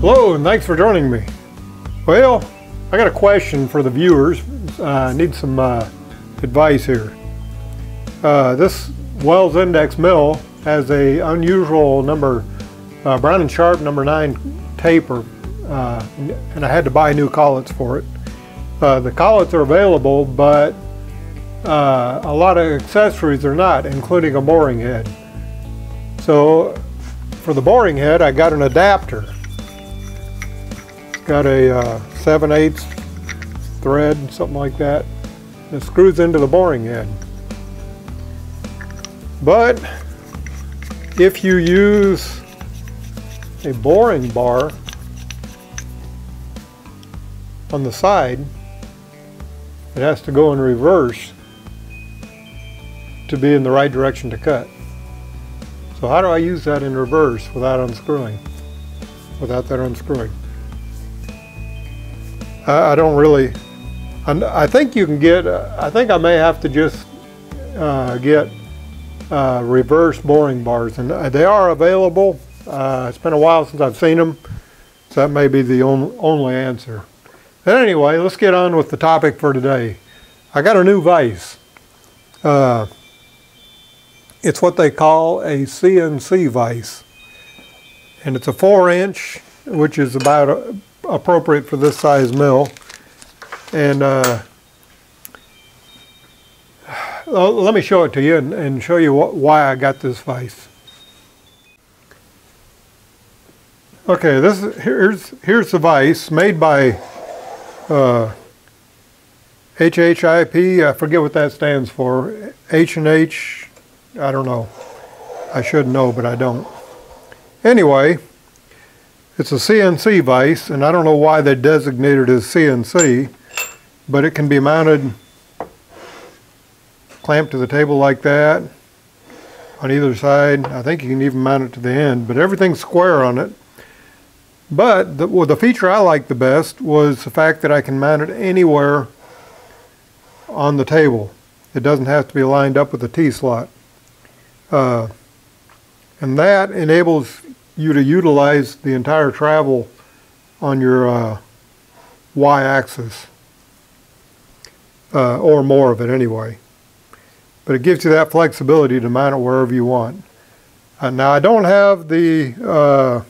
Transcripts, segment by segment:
Hello, and thanks for joining me. Well, I got a question for the viewers. I need some uh, advice here. Uh, this Wells Index mill has a unusual number, uh, Brown and Sharpe number 9 taper, uh, and I had to buy new collets for it. Uh, the collets are available, but a lot of accessories are not, including a boring head. So for the boring head, I got an adapter got a uh, 7 8 thread, something like that. It screws into the boring head. But if you use a boring bar on the side, it has to go in reverse to be in the right direction to cut. So how do I use that in reverse without unscrewing? Without that unscrewing? I, I don't really, I think you can get, I think I may have to just uh, get uh, reverse boring bars and they are available. Uh, it's been a while since I've seen them, so that may be the on, only answer. But anyway, let's get on with the topic for today. I got a new vise. Uh, it's what they call a CNC vise. And it's a four inch, which is about appropriate for this size mill. And uh, let me show it to you and, and show you why I got this vise. Okay, this here's here's the vise made by uh, HHIP. I forget what that stands for. H and H. I don't know. I should know, but I don't. Anyway, it's a CNC vise, and I don't know why they designated it as CNC, but it can be mounted, clamped to the table like that on either side. I think you can even mount it to the end, but everything's square on it. But the, well, the feature I liked the best was the fact that I can mount it anywhere on the table. It doesn't have to be lined up with the T-slot. Uh, and that enables you to utilize the entire travel on your uh, y-axis, uh, or more of it anyway. But it gives you that flexibility to mount it wherever you want. Uh, now I don't have the uh,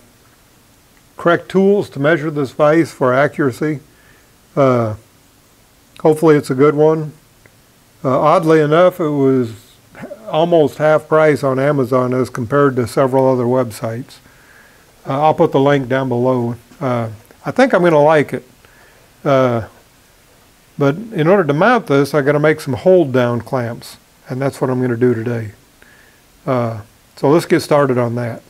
correct tools to measure this vise for accuracy. Uh, hopefully it's a good one. Uh, oddly enough, it was almost half price on Amazon as compared to several other websites. Uh, I'll put the link down below. Uh, I think I'm going to like it. Uh, but in order to mount this, I got to make some hold down clamps. And that's what I'm going to do today. Uh, so let's get started on that.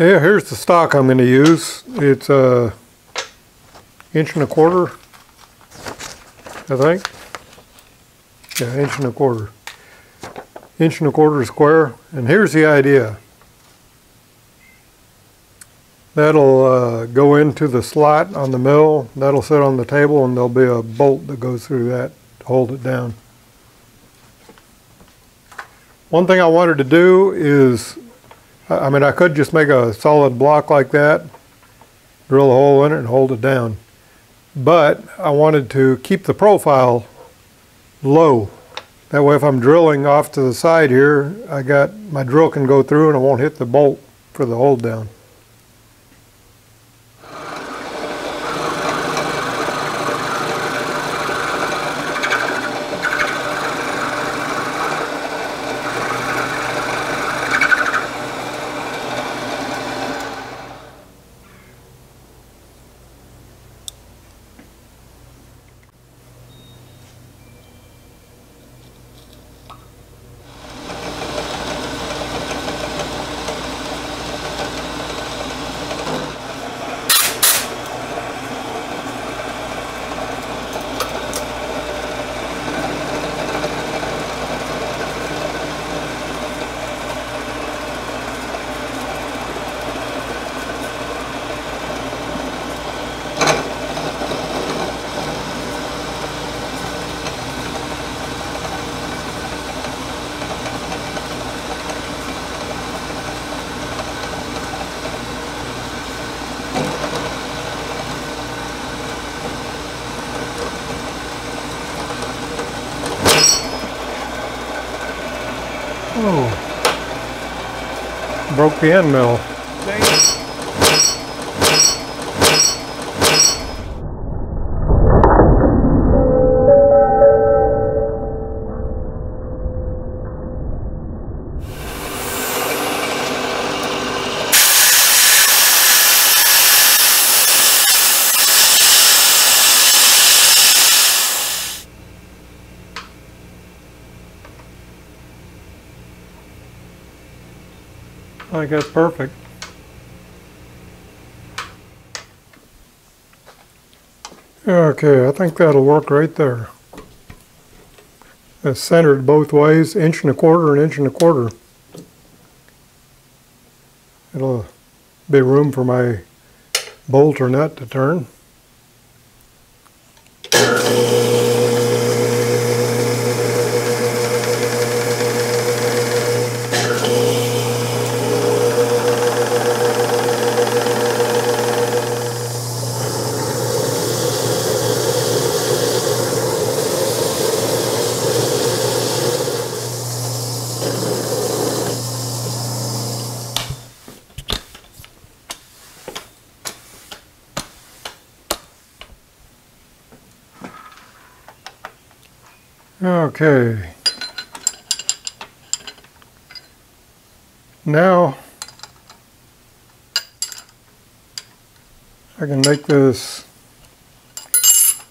Yeah, here's the stock I'm going to use. It's a inch and a quarter, I think. Yeah, inch and a quarter. Inch and a quarter square. And here's the idea. That'll uh, go into the slot on the mill. That'll sit on the table and there'll be a bolt that goes through that to hold it down. One thing I wanted to do is I mean, I could just make a solid block like that, drill a hole in it and hold it down. But I wanted to keep the profile low. That way if I'm drilling off to the side here, I got, my drill can go through and it won't hit the bolt for the hold down. Oh. Broke the end mill. I think that's perfect. Okay, I think that'll work right there. It's centered both ways, inch and a quarter, an inch and a quarter. It'll be room for my bolt or nut to turn. Okay. Now I can make this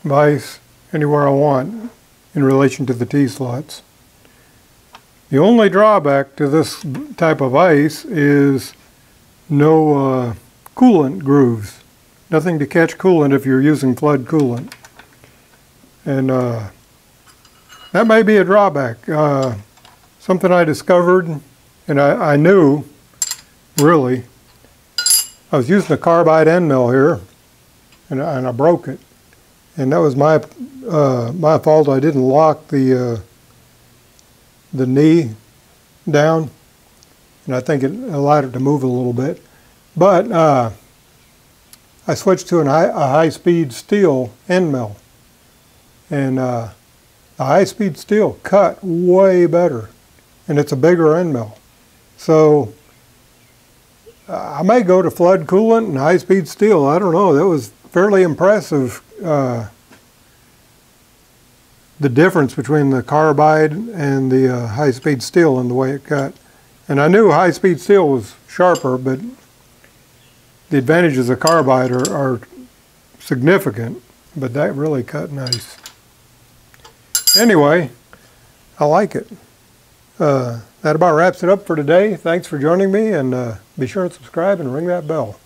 vise anywhere I want in relation to the T-slots. The only drawback to this type of vise is no uh, coolant grooves. Nothing to catch coolant if you're using flood coolant. And uh, that may be a drawback. Uh, something I discovered, and I, I, knew, really. I was using a carbide end mill here, and, and I broke it. And that was my uh, my fault. I didn't lock the uh, the knee down, and I think it allowed it to move a little bit. But uh, I switched to an high, a high-speed steel end mill, and uh, the high-speed steel cut way better, and it's a bigger end mill. So uh, I may go to flood coolant and high-speed steel. I don't know. That was fairly impressive. Uh, the difference between the carbide and the uh, high-speed steel and the way it cut. And I knew high-speed steel was sharper, but the advantages of carbide are, are significant, but that really cut nice anyway, I like it. Uh, that about wraps it up for today. Thanks for joining me, and uh, be sure to subscribe and ring that bell.